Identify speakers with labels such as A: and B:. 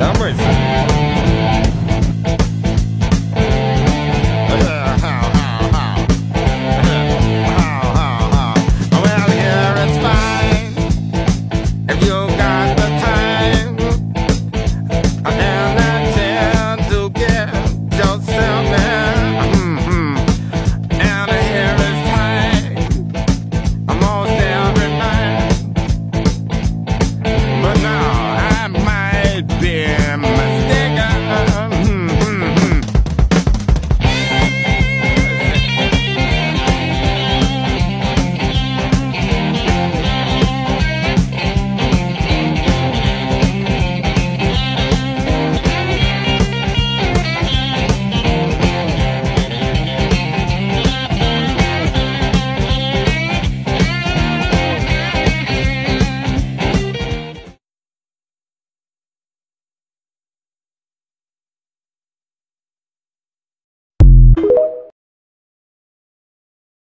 A: Elmer's